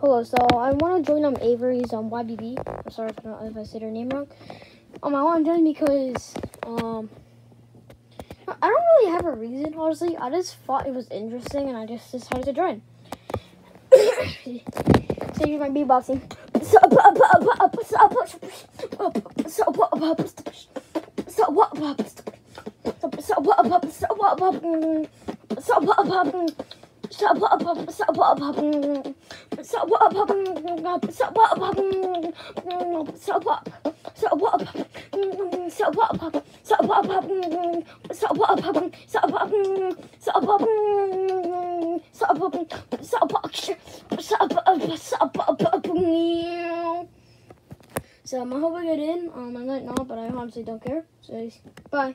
Hello, so I want to join um Avery's um YBB. I'm sorry if I, if I said her name wrong. Um, I want to join because um I don't really have a reason. Honestly, I just thought it was interesting and I just decided to join. so you here's my beatboxing. So um, I hope I get in. Um, I might not, but I honestly don't care. So, bye.